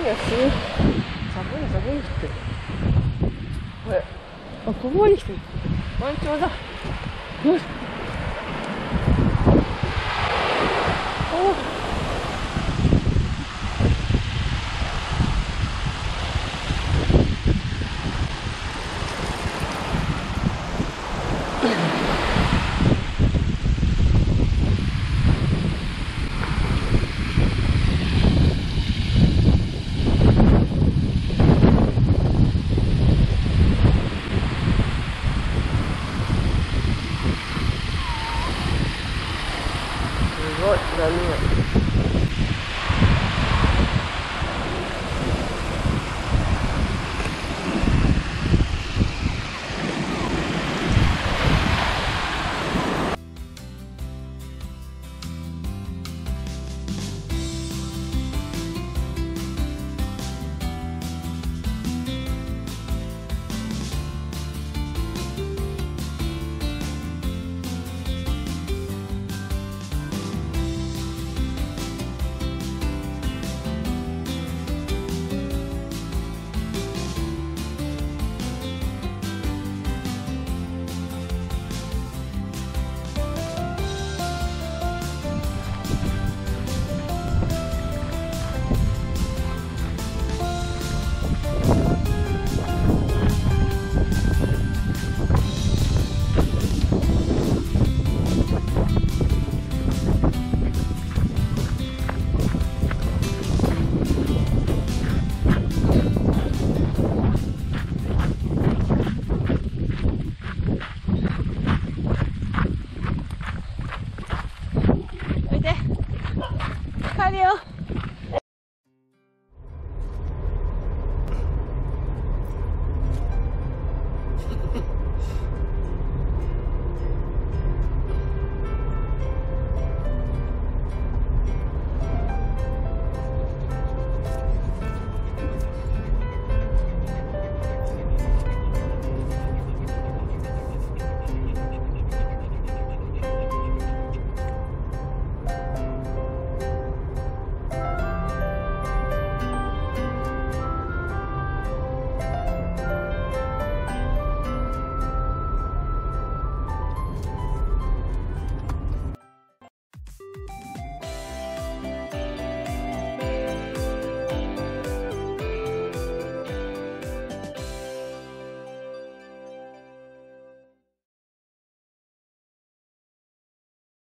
すごい。寒い寒いって。これ。あここまで来てる。満潮だ。うん la